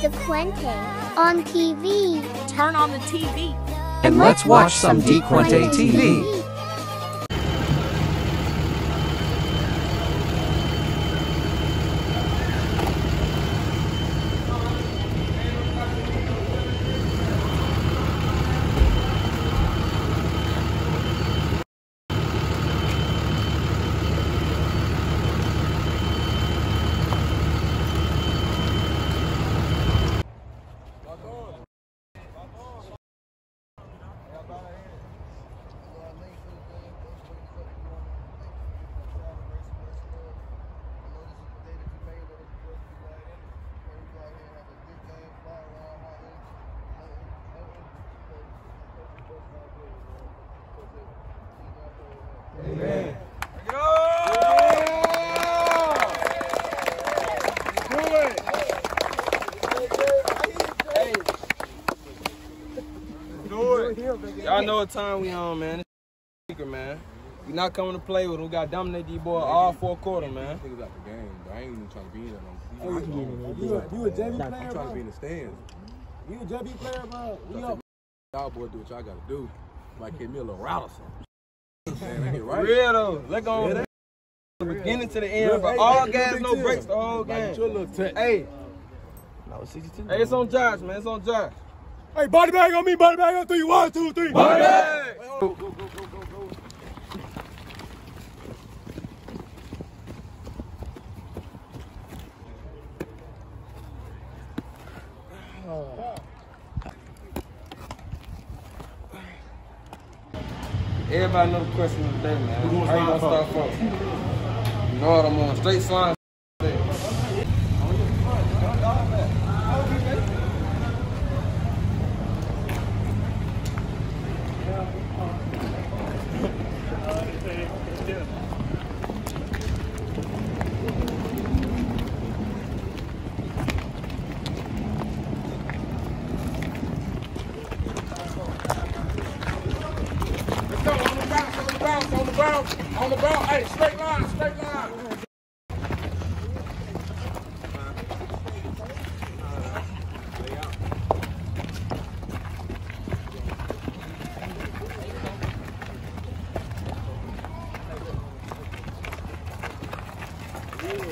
DeQuente on TV. Turn on the TV. And let's watch some DeQuente TV. Y'all know what time we on, man. It's secret, man. We not coming to play with them. We got to dominate these boys all four quarter, man. Niggas out the game, but I ain't even trying to be in them. You a, you a JV player, I'm trying to be in the stands. You a JV player, bro? We Y'all y'all boys do what y'all gotta do. Might give me a little route or something. Man, ain't it right? Real though. Let go. Yeah, the beginning to the end, Look, but hey, all hey, gas, no breaks the whole game. little. Hey, No, 62. hey, it's on Josh, man. It's on Josh. Hey, body bag on me, body bag on three. One, two, three. Hey! Oh. Everybody know the question of the day, man. How you gonna start first? You know what I'm on. Straight slime. Let's go on the bounce, on the bounce, on the bounce, on the bounce. Hey, straight line, straight line. Get in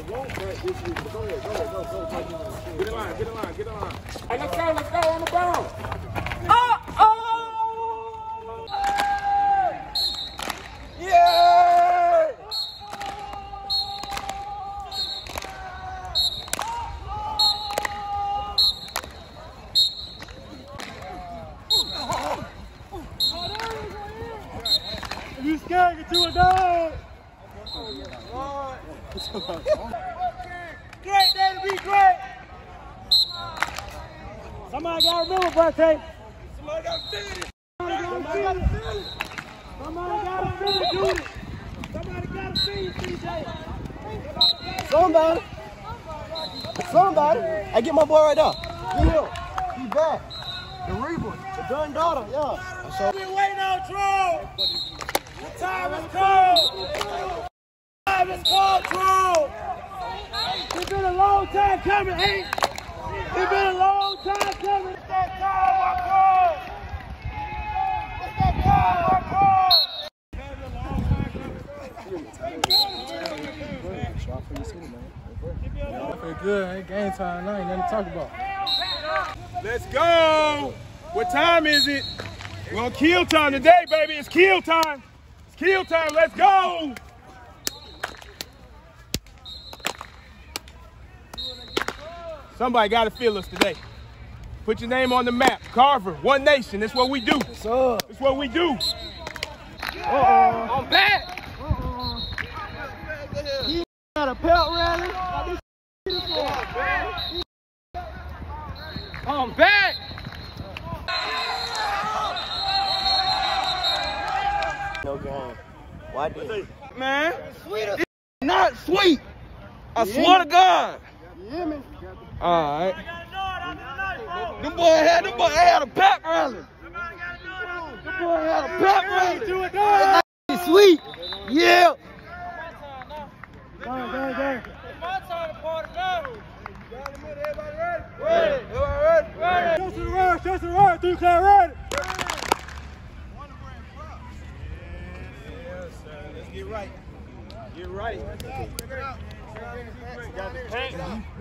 line, get in line, get in line. Hey, let's go, let's go on the bounce. Oh, oh! Yeah! You scared? Get you a dog. great day to be great. Somebody got to remember, Brate. Somebody got to finish it. Somebody got to feel it. Somebody got to feel it, Judy. Somebody got to feel it, CJ. Somebody. Somebody. I get my boy right there. Gil. He back. The Reba. The gun daughter. Yeah. So we waiting on Troll. The time is cold. Time is cold, Troll. It's been a long time coming, ain't it? It's been a long time coming. It's that time, my boy. It's that time, my boy. I feel good. Ain't game time. Now ain't nothing to talk about. Let's go. What time is it? We're on kill time today, baby. It's kill time. It's kill time. Let's go. Somebody got to feel us today. Put your name on the map. Carver, One Nation. That's what we do. That's what we do. Uh-oh. I'm back. Got a pelt rally. I'm back. No game. Why did Man, it's not sweet. I swear to God. You hear me? All right. Them boy had them boy had a pep rally. Them boy had a pep rally. Do it, dog. It's sweet. Yeah. Go, go, go. Everybody ready? Three cloud ready. Let's get right. Get right.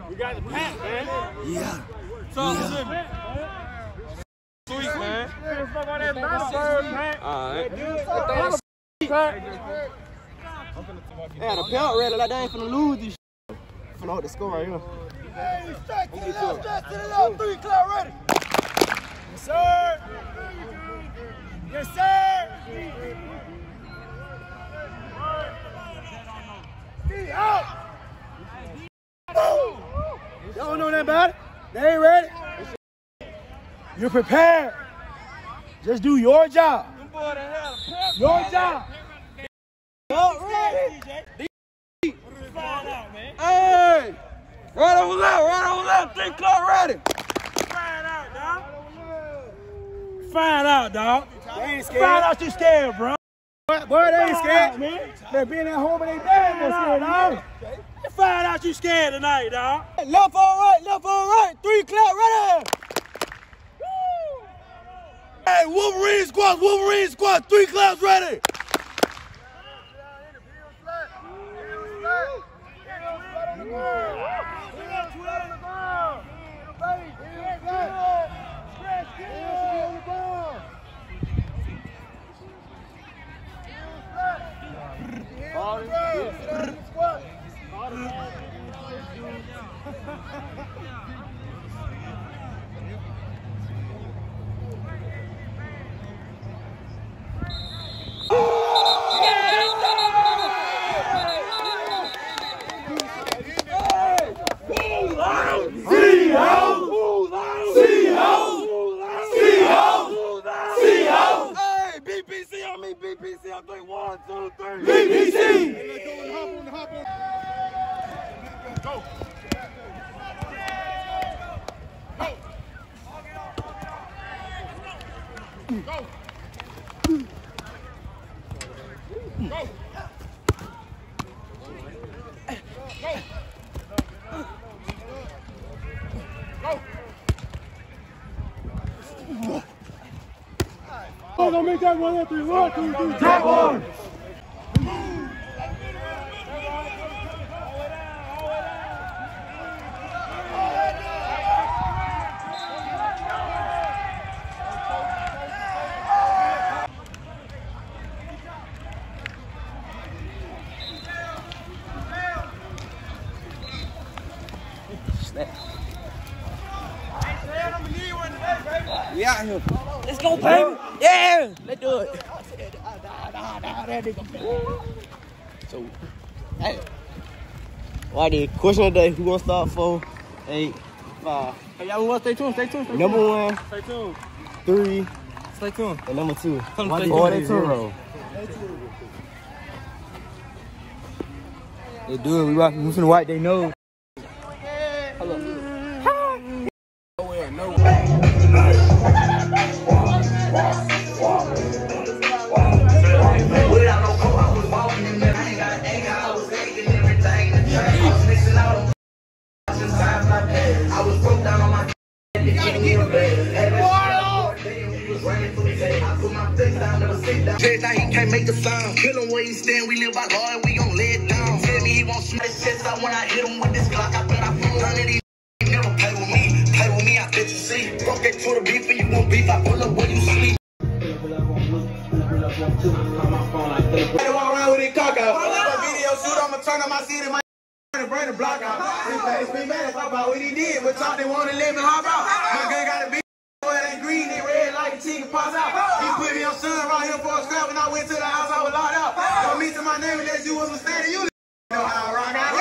We got the pack, man. Yeah. Right. Yeah, the belt ready like ain't finna lose this shit. Finna hold the score right here. Hey, three cloud ready. Yes, sir. Yes, sir. Out. Y'all know that it. They ain't ready. You're prepared. Just do your job. Your job. Hey! Right over there, right over there, three clock ready. Find out, dog. They ain't scared. Find out you scared, bro. Boy, they ain't scared, man. They been at home and they damn scared, dog. You find out you scared tonight, dog. Left on right, left on right, three clock ready. Woo! Hey, Wolverine squad, Wolverine squad, three clouds ready. Hey, BPC on me, BPC on three, one, two, three. BPC! I'm gonna make that We here. Let's go, baby. Yeah, let's do it. So, hey. Why the question of the day, who gonna start four, eight, five? Hey, y'all want to stay tuned, stay tuned. Stay number one, Stay tuned. three, Stay tuned. and number two. Why stay the tuned. order zero? They do it. We rocking. We finna white. they Bitch, now he can't make the sound. Kill him where he stand. We live by law and we gon' lay it down. Tell me he won't shoot his chest out when I hit him with this Glock. I bet I put none of these. He never play with me. Play with me, I bet you see. Broke that Twitter beef and you won't beef. I pull up where you sleep. They walk around with it cock out. Video shoot, I'ma turn on my seat and my burn the block out. Three face, man, talk about what he did. But talk they wanna let me hop out. My gun got a big boy that ain't green, they red like chicken pops out. He put me on son right here for a scrap when I went to the house, I was locked out. Don't mention my name unless you was standing, you know how I rock out.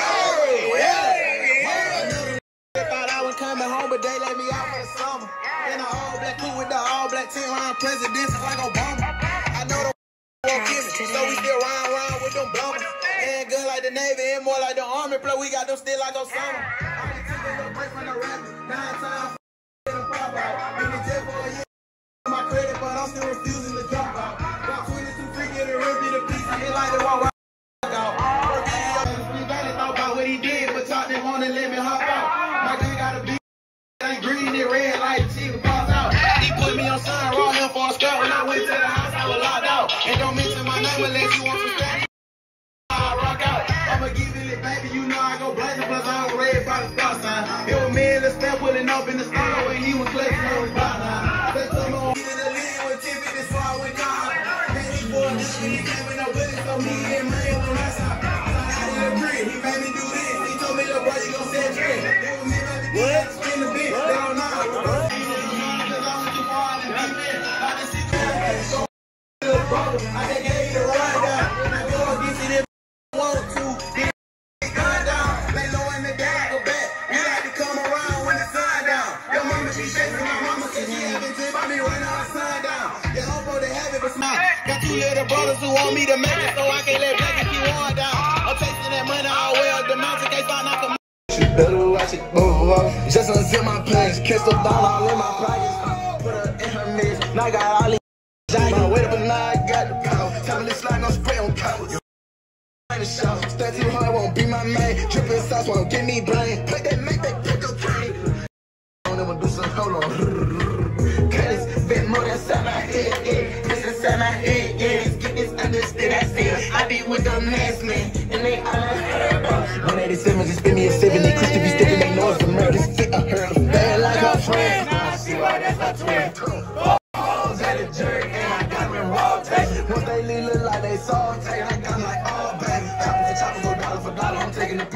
Thought I was coming home, but they let me out for the summer. In an all black coupe with the all black 10 round presidents like Obama. I know the won't give me, so we still round round with them bummers. And good like the Navy and more like the Army, plus we got them still like Osama. I done took a little break from the rap, nine times in the pop out. My credit,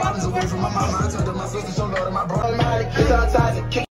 The problems away from my mama. I told her my sister, show love to my brother. My kids outside to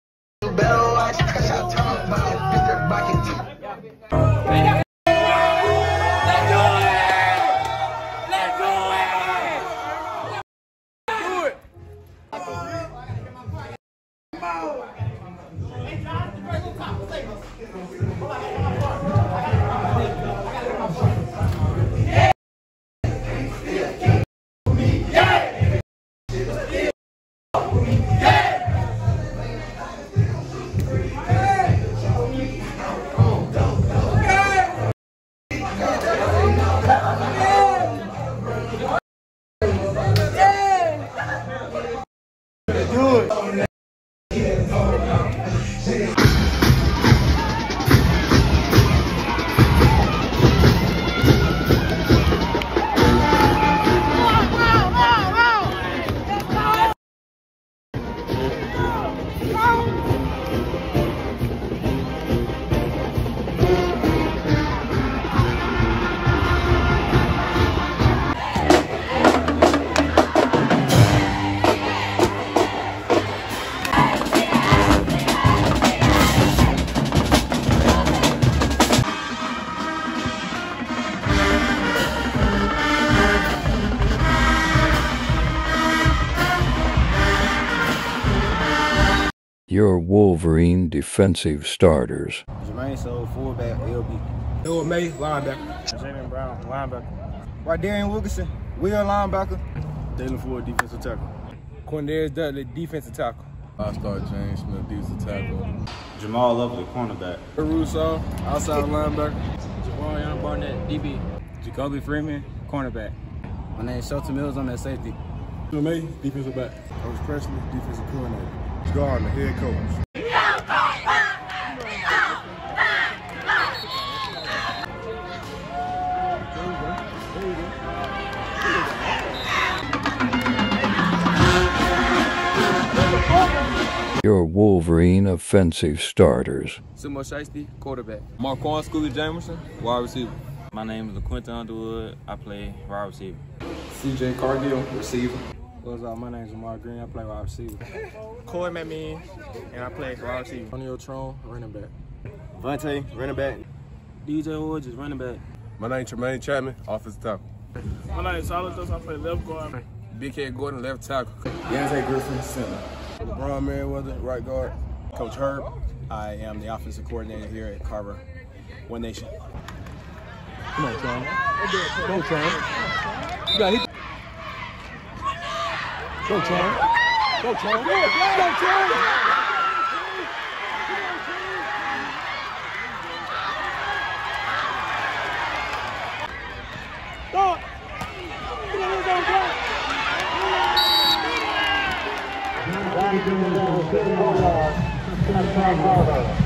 Your Wolverine defensive starters. Jermaine Soul, fullback, LB. Noah May, linebacker. Jamin Brown, linebacker. Darian Wilkerson, Will linebacker. Dalen Ford, defensive tackle. Quindarius Dudley, defensive tackle. I start James Smith, defensive tackle. Jamal Lovely, cornerback. Caruso, outside linebacker. Jamarion Barnett, DB. Jacoby Freeman, cornerback. My name is Shelton Mills, I'm at safety. Noah May, defensive back. Coach Presley, defensive coordinator. Gardner, head coach. Your Wolverine offensive starters. Sumo Shiesty, quarterback. Marquand Schoolie Jamerson, wide receiver. My name is LaQuinta Underwood. I play wide receiver. CJ Cargill, receiver. What's up? My name is Jamar Green. I play wide receiver. Corey McMean, and I play wide receiver. Antonio Tron, running back. Vontae, running back. DJ Hodges, running back. My name is Tremaine Chapman, offensive tackle. My name is Solidos. I play left guard. Big Head Gordon, left tackle. Deontay Griffin, center. LeBron Merriweather, right guard. Coach Herb. I am the offensive coordinator here at Carver One Nation. Come on, Tron. Go, Tron. You got hit. Go, Tron. Go, Tron. Go, Tron. Stop!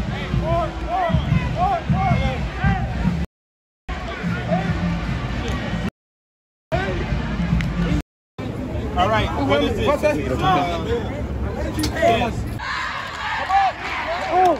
All right. What is this? What's that? Uh, yes. Oh,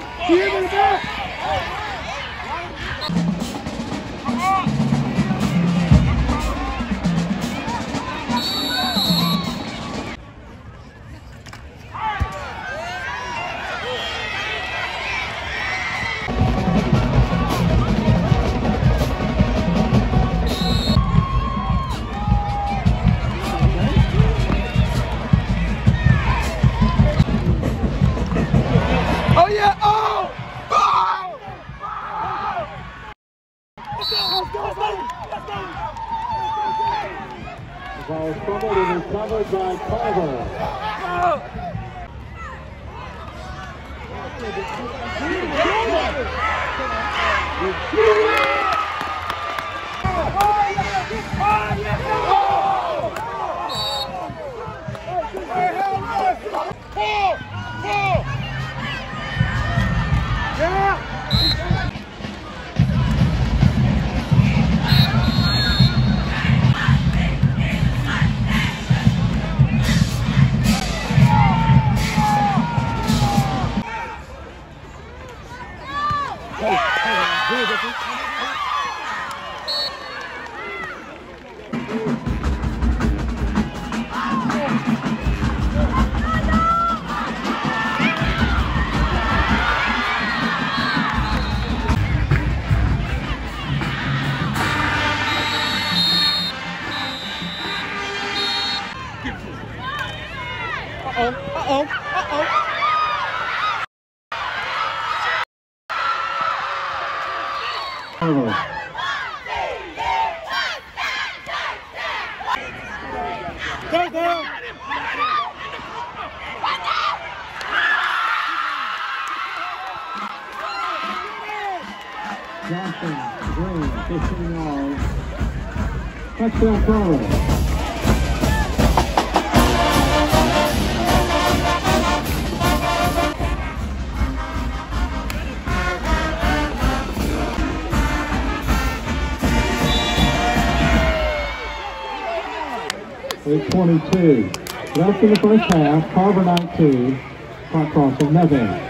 Carver. Eight twenty-two. Left in the first half, Carver 19, Park Crossing nothing.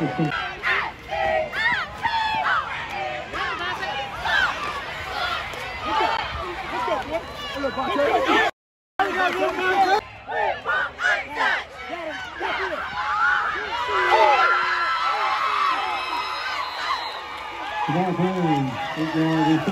The pass is com- Ball playing. It was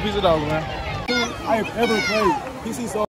piece of dog, man. I have ever played PC so.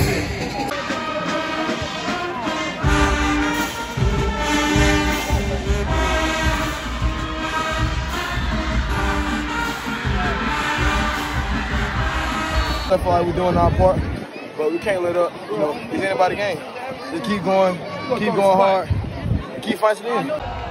Feel like we're doing our part, but we can't let up. You know, it's anybody's game. Just keep going, keep going hard, keep fighting in. Let's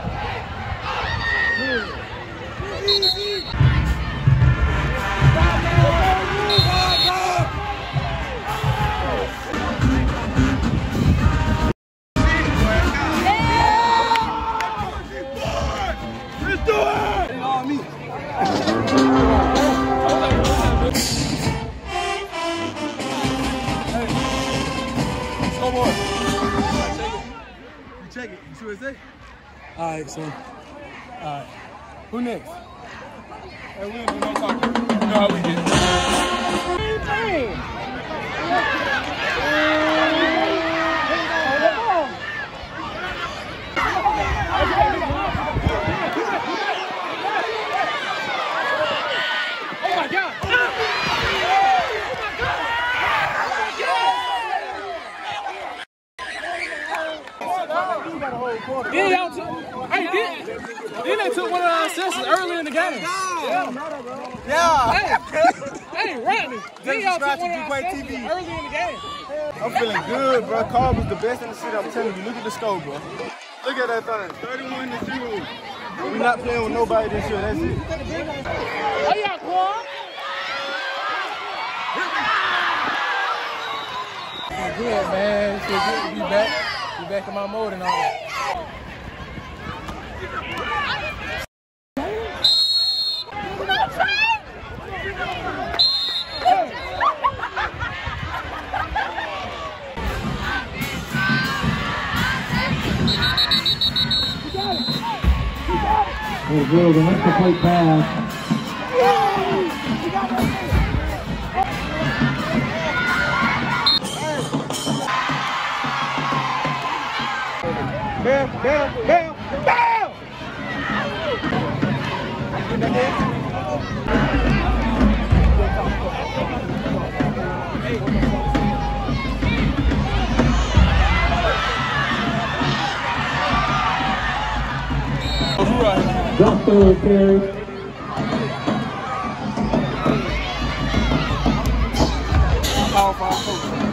check it. You see what it say? All right, so. All right. Who next? Hey, we ain't doing no talking. You know how we get my God! Then y'all took, hey, then, then they took one of our assistants early in the game. Yeah. Yeah. Hey, hey, Rodney. Then y'all subscribe took to one of our assistants TV. early in the game. I'm feeling good, bro. Carl was the best in the city. I'm telling you. Look at the score, bro. Look at that thing. 31 to 0. We're not playing with nobody this year. That's it. Oh yeah, Quan. Feel good, man. Feel good to be back. Be back in my mode and all that. Good. The next pass. Bam, bam, bam, bam! Gospel Pairs. Powerful.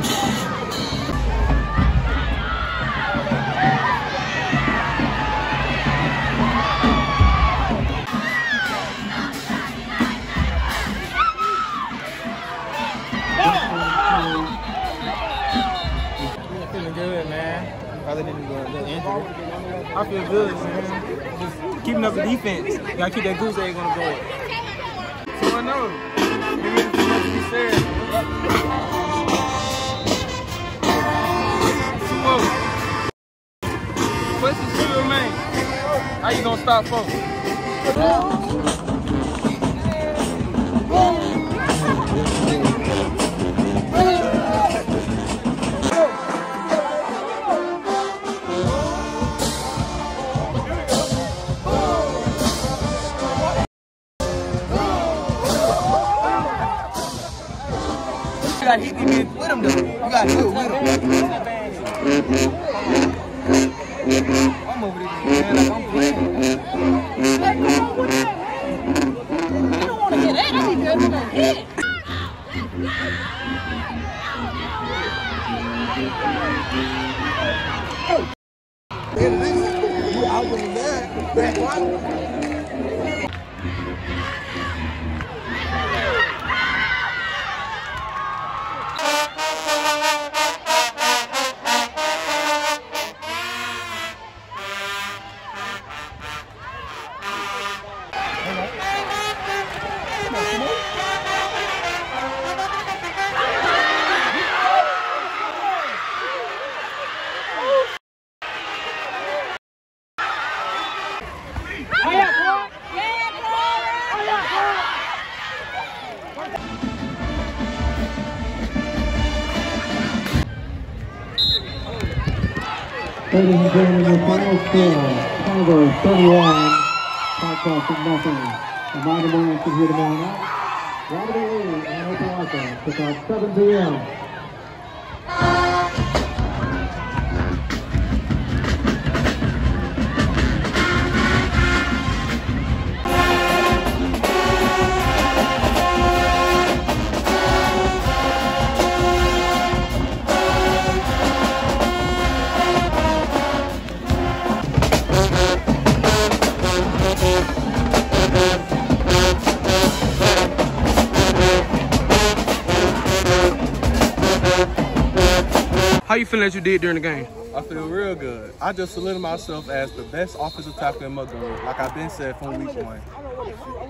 I feel good, man. Just keeping up the defense. Gotta keep that goose egg on the board. So I know. Maybe it's too much to be said. Whoa. Question still remains. How you gonna stop folks? Ladies and gentlemen, your final score, Carver 31, Southwestern nothing. The Mighty Morning is here tomorrow night. Robert E. Lee and Opelika kick off 7 p.m. feeling that you did during the game? I feel real good. I just saluted myself as the best offensive tackle in Montgomery, like I've been said from week one.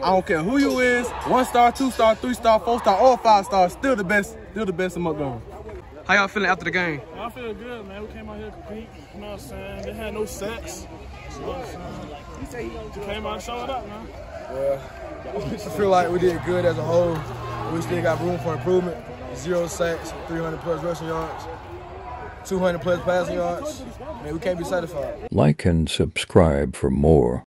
I don't care who you is, one star, two star, three star, four star, or five star, still the best, still the best in Montgomery. How y'all feeling after the game? I feel good, man. We came out here to compete. You know what I'm saying? They had no sacks. You know what I'm saying? We came out and showed up, man. Yeah. I feel like we did good as a whole. We still got room for improvement. Zero sacks, 300 plus rushing yards, 200 plus passing yards. Man, we can't be satisfied. Like and subscribe for more.